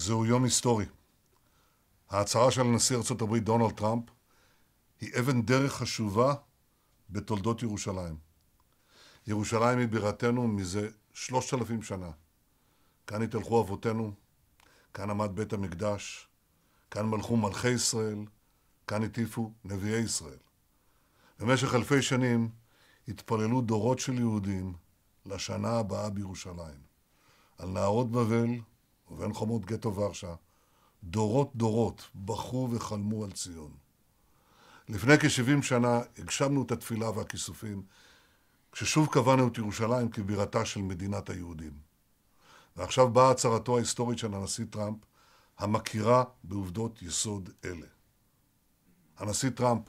זהו יום היסטורי. ההצהרה של נשיא ארצות הברית דונלד טראמפ היא אבן דרך חשובה בתולדות ירושלים. ירושלים היא בירתנו מזה שלושת אלפים שנה. כאן התהלכו אבותינו, כאן עמד בית המקדש, כאן מלכו מלכי ישראל, כאן הטיפו נביאי ישראל. במשך אלפי שנים התפללו דורות של יהודים לשנה הבאה בירושלים. על נהרות בבל ובין חומות גטו ורשה, דורות דורות בכו וחלמו על ציון. לפני כ-70 שנה הגשמנו את התפילה והכיסופים, כששוב קבענו את ירושלים כבירתה של מדינת היהודים. ועכשיו באה הצהרתו ההיסטורית של הנשיא טראמפ, המכירה בעובדות יסוד אלה. הנשיא טראמפ,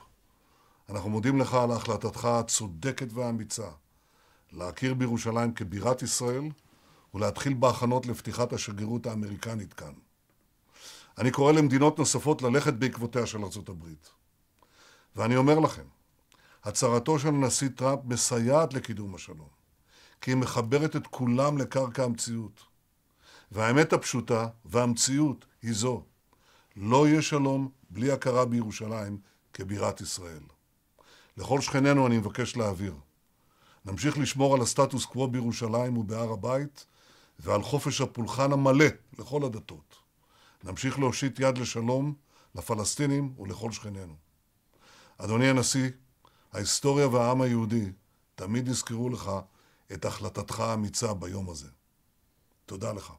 אנחנו מודים לך על החלטתך הצודקת והאמיצה להכיר בירושלים כבירת ישראל ולהתחיל בהכנות לפתיחת השגרירות האמריקנית כאן. אני קורא למדינות נוספות ללכת בעקבותיה של ארצות הברית. ואני אומר לכם, הצהרתו של הנשיא טראמפ מסייעת לקידום השלום, כי היא מחברת את כולם לקרקע המציאות. והאמת הפשוטה והמציאות היא זו, לא יהיה שלום בלי הכרה בירושלים כבירת ישראל. לכל שכנינו אני מבקש להעביר. נמשיך לשמור על הסטטוס קוו בירושלים ובהר הבית, ועל חופש הפולחן המלא לכל הדתות. נמשיך להושיט יד לשלום לפלסטינים ולכל שכנינו. אדוני הנשיא, ההיסטוריה והעם היהודי תמיד יזכרו לך את החלטתך האמיצה ביום הזה. תודה לך.